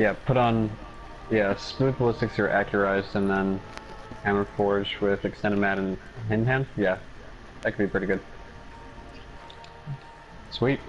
Yeah, put on, yeah, smooth ballistics or accurized, and then hammer forge with extended mag and hand hand. Yeah, that could be pretty good. Sweet.